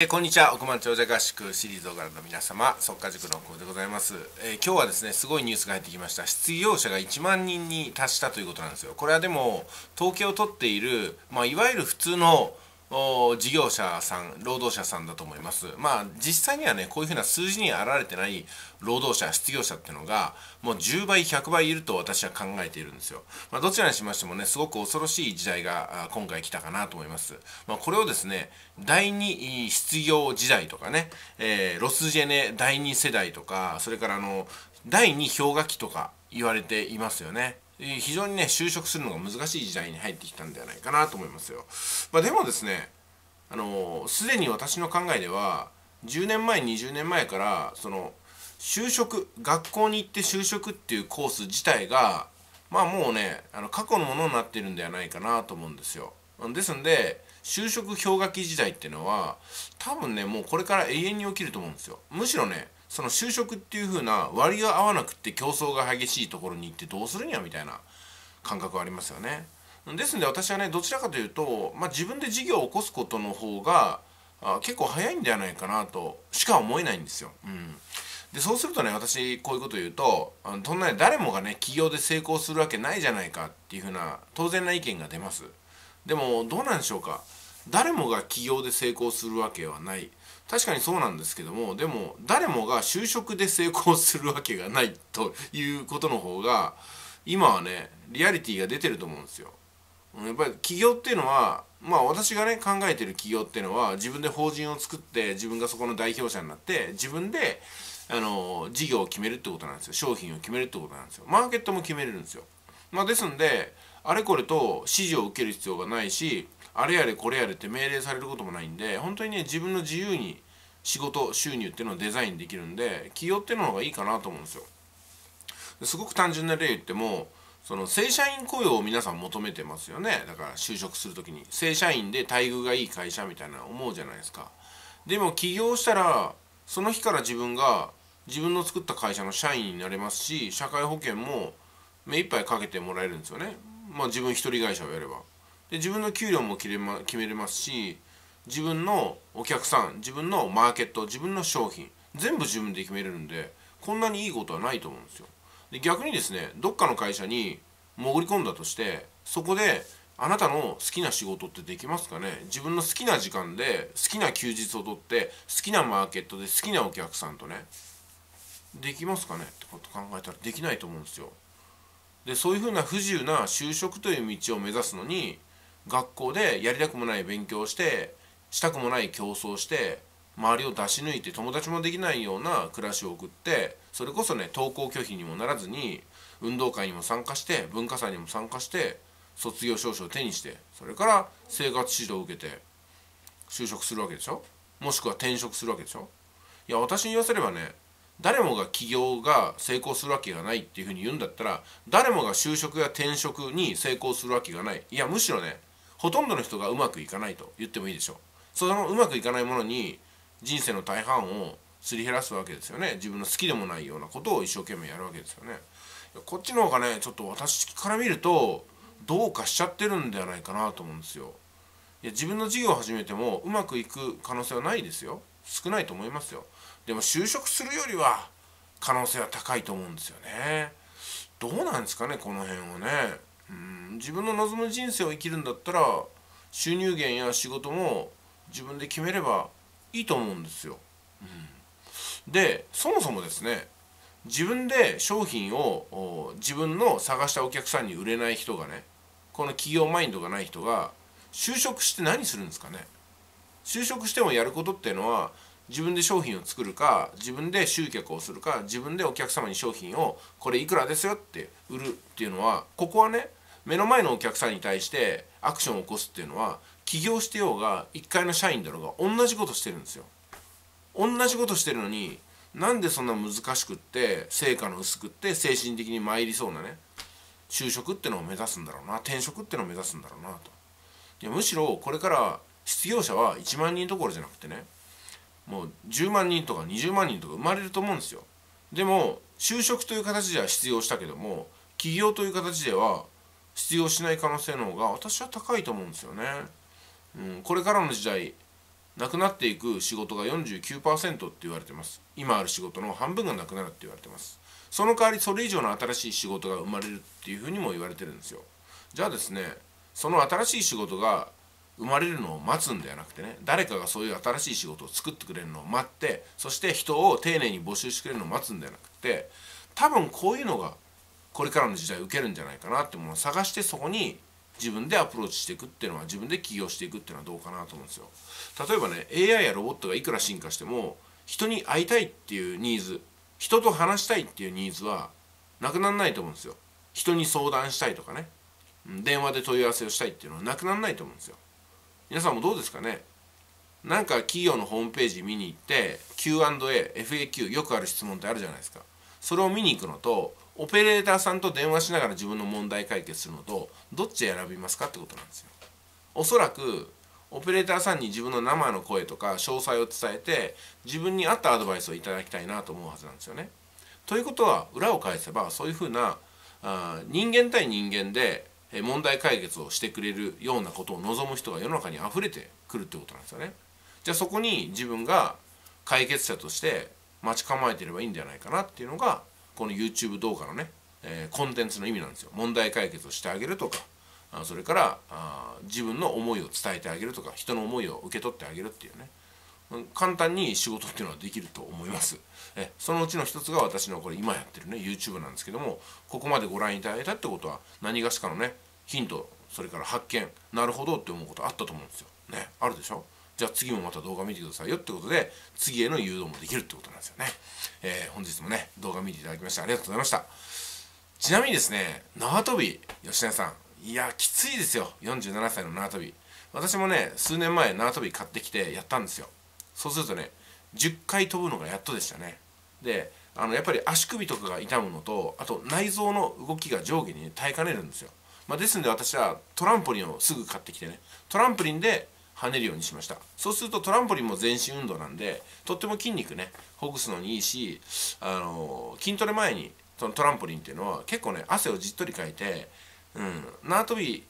えこんにちは。億万長者合宿シリーズをご覧の皆様速稼塾の子でございます、えー、今日はですねすごいニュースが入ってきました。失業者が1万人に達したということなんですよ。これはでも統計を取っている、まあ、いわゆる普通の事業者さん労働者さんだと思います。まあ実際にはねこういうふうな数字に現れてない労働者失業者っていうのがもう10倍100倍いると私は考えているんですよ、まあ、どちらにしましてもねすごく恐ろしい時代が今回来たかなと思います、まあ、これをですね第2失業時代とかね、えー、ロスジェネ第2世代とかそれからあの第2氷河期とか言われていますよね。非常にね就職するのが難しい時代に入ってきたんではないかなと思いますよ。まあ、でもですねあのすでに私の考えでは10年前20年前からその就職学校に行って就職っていうコース自体がまあもうねあの過去のものになってるんではないかなと思うんですよ。ですんで就職氷河期時代っていうのは多分ねもうこれから永遠に起きると思うんですよ。むしろねその就職っていう風な割が合わなくって競争が激しいところに行ってどうするにはみたいな感覚はありますよね。ですんで私はねどちらかというと、まあ、自分で事業を起こすことの方があ結構早いんではないかなとしか思えないんですよ。うんでそうするとね私こういうこと言うとあのそんなに誰もがね起業で成功するわけないじゃないかっていうふうな当然な意見が出ますでもどうなんでしょうか誰もが起業で成功するわけはない確かにそうなんですけどもでも誰もが就職で成功するわけがないということの方が今はねリアリティが出てると思うんですよ。やっぱり起業っていうのはまあ私がね考えてる起業っていうのは自分で法人を作って自分がそこの代表者になって自分であの事業を決めるってことなんですよ商品を決めるってことなんですよマーケットも決めれるんですよ。まあ、ですんであれこれと指示を受ける必要がないしあれやれこれやれって命令されることもないんで本当にね自分の自由に仕事収入っていうのをデザインできるんで起業っていうのがいいかなと思うんですよ。すごく単純な例言ってもその正社員雇用を皆さん求めてますよね。だから就職する時に。正社員で待遇がいい会社みたいな思うじゃないですか。でも起業したらその日から自分が自分の作った会社の社員になれますし社会保険も目いっぱいかけてもらえるんですよね。まあ自分一人会社をやれば。で自分の給料も決め,、ま、決めれますし自分のお客さん自分のマーケット自分の商品全部自分で決めれるんでこんなにいいことはないと思うんですよ。で逆にですねどっかの会社に潜り込んだとしてそこであなたの好きな仕事ってできますかね？自分の好きな時間で好きな休日を取って好きなマーケットで好きなお客さんとねできますかね？ってこと考えたらできないと思うんですよ。でそういうふうな不自由な就職という道を目指すのに学校でやりたくもない勉強をしてしたくもない競争して周りを出し抜いて友達もできないような暮らしを送ってそれこそね登校拒否にもならずに運動会にも参加して文化祭にも参加して卒業証書を手にしてそれから生活指導を受けて就職するわけでしょ？もしくは転職するわけでしょ？いや私に言わせればね誰もが起業が成功するわけがないっていうふうに言うんだったら誰もが就職や転職に成功するわけがない。いやむしろねほとんどの人がうまくいかないと言ってもいいでしょう。そのうまくいかないものに人生の大半をすり減らすわけですよね。自分の好きでもないようなことを一生懸命やるわけですよね。こっちの方がねちょっと私から見るとどうかしちゃってるんではないかなと思うんですよ。いや自分の事業を始めてもうまくいく可能性はないですよ。少ないと思いますよ。でも就職するよりは可能性は高いと思うんですよね。どうなんですかねこの辺はね。自分の望む人生を生きるんだったら収入源や仕事も自分で決めればいいと思うんですよ。うん、でそもそもですね自分で商品を自分の探したお客さんに売れない人がねこの企業マインドがない人が就職して何するんですかね就職してもやることっていうのは自分で商品を作るか自分で集客をするか自分でお客様に商品をこれいくらですよって売るっていうのはここはね目の前のお客さんに対してアクションを起こすっていうのは起業してようが1階の社員だろうが同じことしてるんですよ。同じことしてるのになんでそんな難しくって成果の薄くって精神的に参りそうなね就職ってのを目指すんだろうな転職ってのを目指すんだろうなと。いやむしろこれから失業者は1万人どころじゃなくてねもう10万人とか20万人とか生まれると思うんですよ。でも就職という形では失業したけども起業という形では失業しない可能性の方が私は高いと思うんですよね、うん、これからの時代なくなっていく仕事が49%って言われてます。今ある仕事の半分がなくなるって言われてます。その代わりそれ以上の新しい仕事が生まれるっていうふうにも言われてるんですよ。じゃあですねその新しい仕事が生まれるのを待つんではなくてね誰かがそういう新しい仕事を作ってくれるのを待ってそして人を丁寧に募集してくれるのを待つんではなくて多分こういうのがこれからの時代受けるんじゃないかなってものを探してそこに自分でアプローチしていくっていうのは自分で起業していくっていうのはどうかなと思うんですよ。例えばね AI やロボットがいくら進化しても人に会いたいっていうニーズ人と話したいっていうニーズはなくならないと思うんですよ。人に相談したいとかね。電話で問い合わせをしたいっていうのはなくならないと思うんですよ。皆さんもどうですかね。なんか企業のホームページ見に行って Q&A、FAQ よくある質問ってあるじゃないですか。それを見に行くのとオペレーターさんと電話しながら自分の問題解決するのとどっち選びますかってことなんですよおそらくオペレーターさんに自分の生の声とか詳細を伝えて自分に合ったアドバイスをいただきたいなと思うはずなんですよね。ということは裏を返せばそういうふうなあ人間対人間で問題解決をしてくれるようなことを望む人が世の中に溢れてくるってことなんですよね。じゃあそこに自分が解決者として待ち構えてればいいんじゃないかなっていうのがこの YouTube 動画のね、えー、コンテンツの意味なんですよ。問題解決をしてあげるとかあそれからあ自分の思いを伝えてあげるとか人の思いを受け取ってあげるっていうね。簡単に仕事っていうのはできると思います。えそのうちの一つが私のこれ今やってるね YouTube なんですけどもここまでご覧いただいたってことは何がしかのねヒントそれから発見なるほどって思うことあったと思うんですよ。ねあるでしょ？じゃあ次もまた動画見てくださいよってことで次への誘導もできるってことなんですよね、えー、本日もね動画見ていただきましてありがとうございました。ちなみにですね縄跳び吉田さん。いやきついですよ。47歳の縄跳び。私もね数年前縄跳び買ってきてやったんですよ。そうするとね10回飛ぶのがやっとでしたね。であのやっぱり足首とかが痛むのとあと内臓の動きが上下に、ね、耐えかねるんですよ、まあ、ですんで私はトランポリンをすぐ買ってきてね。トランポリンで跳ねるようにしましたそうするとトランポリンも全身運動なんでとっても筋肉ねほぐすのにいいしあの筋トレ前にそのトランポリンっていうのは結構ね汗をじっとりかいてうん、縄跳び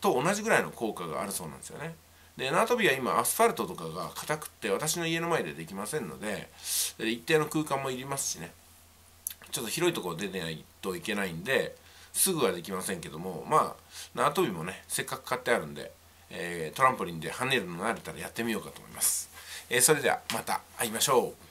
と同じぐらいの効果があるそうなんですよね。で縄跳びは今アスファルトとかが硬くって私の家の前でできませんので一定の空間もいりますしねちょっと広いところ出てないといけないんですぐはできませんけどもまあ縄跳びもねせっかく買ってあるんで、えー、トランポリンで跳ねるの慣れたらやってみようかと思います、えー、それではまた会いましょう。